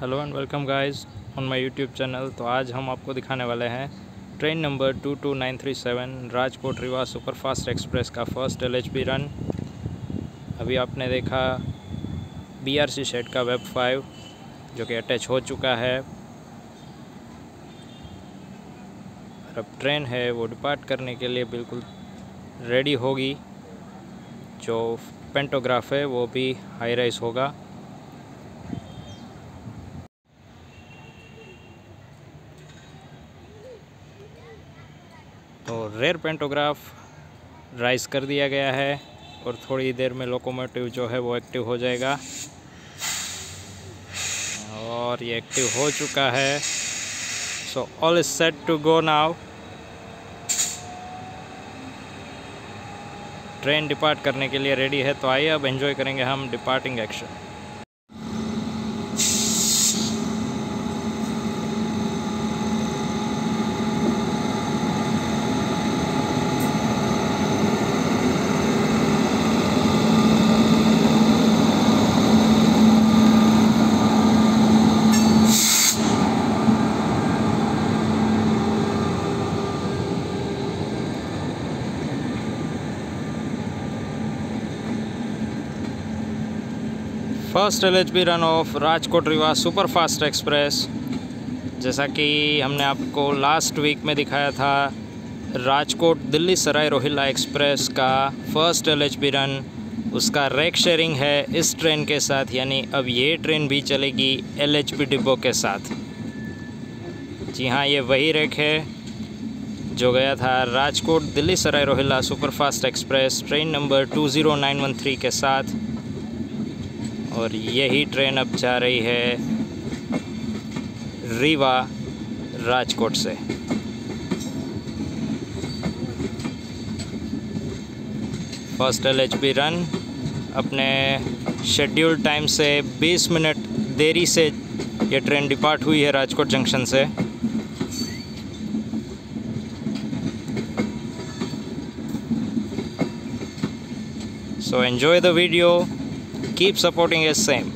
Hello and welcome guys on my YouTube channel. तो आज हम आपको दिखाने वाले हैं train number 22937 Rajkot Rewa superfast express का फ़र्स्ट एलएचबी रन। अभी आपने देखा बीआरसी शेड का वेब फाइव, जो कि अटैच हो चुका है। और अब ट्रेन है, वो डिपार्ट करने के लिए बिल्कुल रेडी होगी। जो पेंटोग्राफ है, वो भी हाई राइज होगा। तो रेयर पेंटोग्राफ राइज कर दिया गया है और थोड़ी देर में लोकोमोटिव जो है वो एक्टिव हो जाएगा। और ये एक्टिव हो चुका है। So all is set to go now train depart करने के लिए रेडी है तो आइए अब एंजॉय करेंगे हम departing action first L H run of Rajkot Rewa superfast express. जैसा कि हमने आपको लास्ट वीक में दिखाया था, राजकोट दिल्ली सराय रोहिल्ला एक्सप्रेस का फ़र्स्ट एल एच रन, उसका रैक शेयरिंग है इस ट्रेन के साथ, यानी अब ये ट्रेन भी चलेगी एल एच डिब्बों के साथ। जी हाँ ये वही रैक है जो गया था Rajkot Delhi Sarai Rohilla superfast express train number 20913 के साथ। और यही ट्रेन अब जा रही है रीवा राजकोट से। फ़र्स्ट एल रन अपने शेड्यूल टाइम से 20 मिनट देरी से ये ट्रेन डिपार्ट हुई है राजकोट जंक्शन से। So enjoy the video keep supporting us same